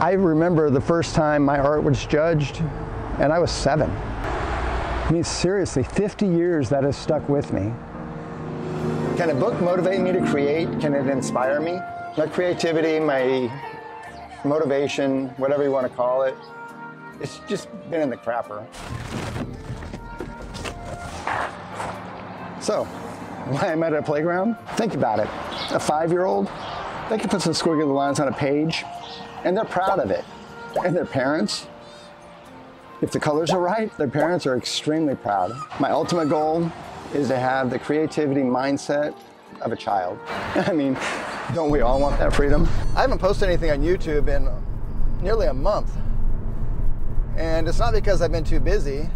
I remember the first time my art was judged, and I was seven. I mean, seriously, 50 years that has stuck with me. Can a book motivate me to create? Can it inspire me? My creativity, my motivation, whatever you want to call it, it's just been in the crapper. So, why I'm at a playground? Think about it. A five-year-old, they can put some squiggly lines on a page, and they're proud of it. And their parents, if the colors are right, their parents are extremely proud. My ultimate goal is to have the creativity mindset of a child. I mean, don't we all want that freedom? I haven't posted anything on YouTube in nearly a month. And it's not because I've been too busy.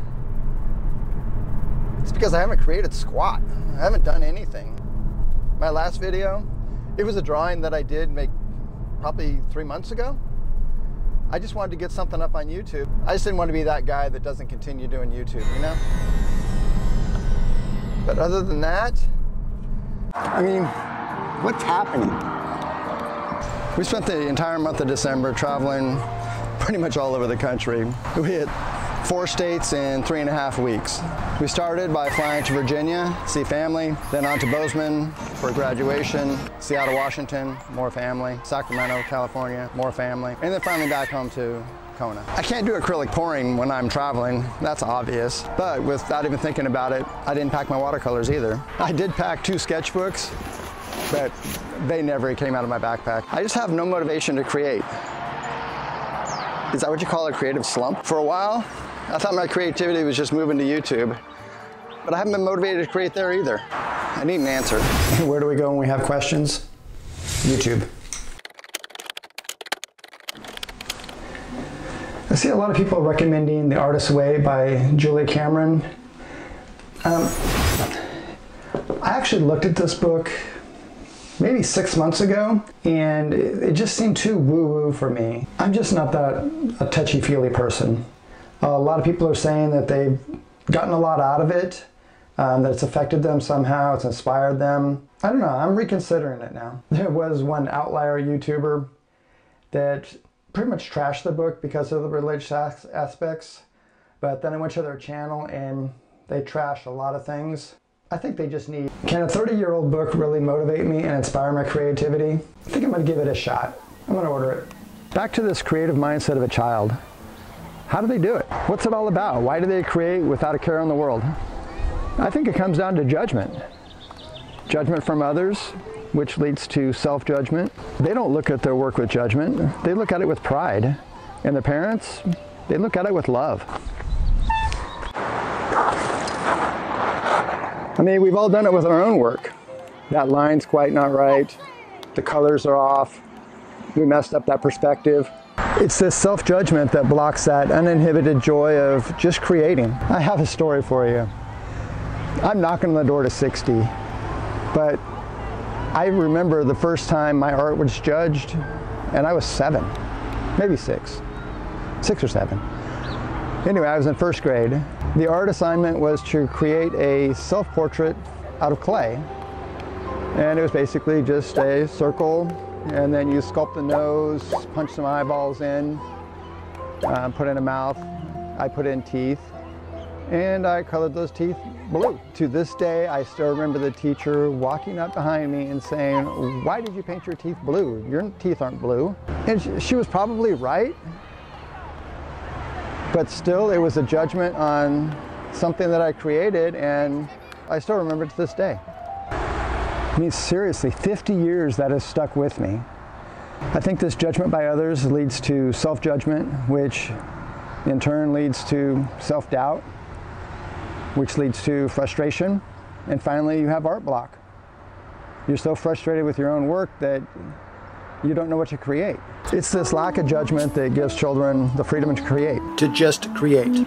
It's because I haven't created squat. I haven't done anything. My last video, it was a drawing that I did make probably three months ago. I just wanted to get something up on YouTube. I just didn't want to be that guy that doesn't continue doing YouTube, you know? But other than that, I mean, what's happening? We spent the entire month of December traveling pretty much all over the country. We hit four states in three and a half weeks. We started by flying to Virginia, see family, then on to Bozeman for graduation, Seattle, Washington, more family, Sacramento, California, more family, and then finally back home to Kona. I can't do acrylic pouring when I'm traveling, that's obvious, but without even thinking about it, I didn't pack my watercolors either. I did pack two sketchbooks, but they never came out of my backpack. I just have no motivation to create. Is that what you call a creative slump? For a while, I thought my creativity was just moving to YouTube, but I haven't been motivated to create there either. I need an answer. Where do we go when we have questions? YouTube. I see a lot of people recommending The Artist's Way by Julia Cameron. Um, I actually looked at this book maybe six months ago, and it just seemed too woo-woo for me. I'm just not that a touchy-feely person. Uh, a lot of people are saying that they've gotten a lot out of it, um, that it's affected them somehow, it's inspired them. I don't know, I'm reconsidering it now. There was one outlier YouTuber that pretty much trashed the book because of the religious aspects, but then I went to their channel and they trashed a lot of things. I think they just need. Can a 30 year old book really motivate me and inspire my creativity? I think I'm to give it a shot. I'm to order it. Back to this creative mindset of a child. How do they do it? What's it all about? Why do they create without a care in the world? I think it comes down to judgment. Judgment from others, which leads to self judgment. They don't look at their work with judgment, they look at it with pride. And the parents, they look at it with love. I mean, we've all done it with our own work. That line's quite not right. The colors are off. We messed up that perspective. It's this self-judgment that blocks that uninhibited joy of just creating. I have a story for you. I'm knocking on the door to 60, but I remember the first time my art was judged, and I was seven, maybe six, six or seven. Anyway, I was in first grade. The art assignment was to create a self-portrait out of clay. And it was basically just a circle, and then you sculpt the nose, punch some eyeballs in, uh, put in a mouth. I put in teeth, and I colored those teeth blue. To this day, I still remember the teacher walking up behind me and saying, why did you paint your teeth blue? Your teeth aren't blue. And she was probably right, but still, it was a judgment on something that I created, and I still remember it to this day. I mean, seriously, 50 years that has stuck with me. I think this judgment by others leads to self-judgment, which in turn leads to self-doubt, which leads to frustration, and finally you have art block. You're so frustrated with your own work that you don't know what to create. It's this lack of judgment that gives children the freedom to create. To just create.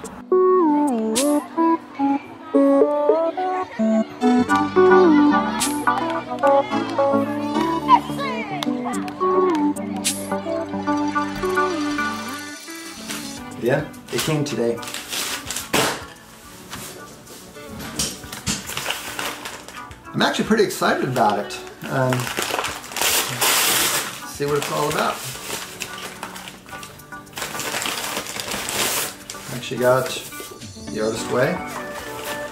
Yeah, it came today. I'm actually pretty excited about it. Um, see what it's all about. Actually got The Artist Way.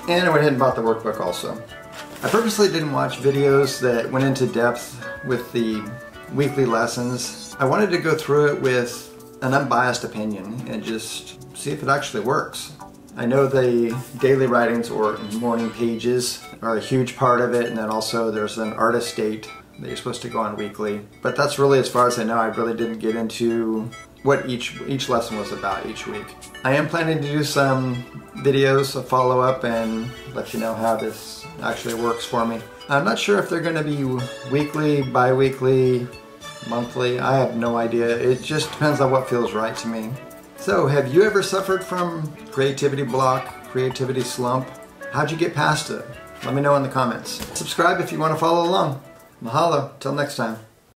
And I went ahead and bought the workbook also. I purposely didn't watch videos that went into depth with the weekly lessons. I wanted to go through it with an unbiased opinion and just see if it actually works. I know the daily writings or morning pages are a huge part of it and then also there's an artist date that you're supposed to go on weekly. But that's really as far as I know. I really didn't get into what each each lesson was about each week. I am planning to do some videos, a follow-up, and let you know how this actually works for me. I'm not sure if they're going to be weekly, bi-weekly, monthly. I have no idea. It just depends on what feels right to me. So, have you ever suffered from creativity block, creativity slump? How'd you get past it? Let me know in the comments. Subscribe if you want to follow along. Mahalo. Till next time.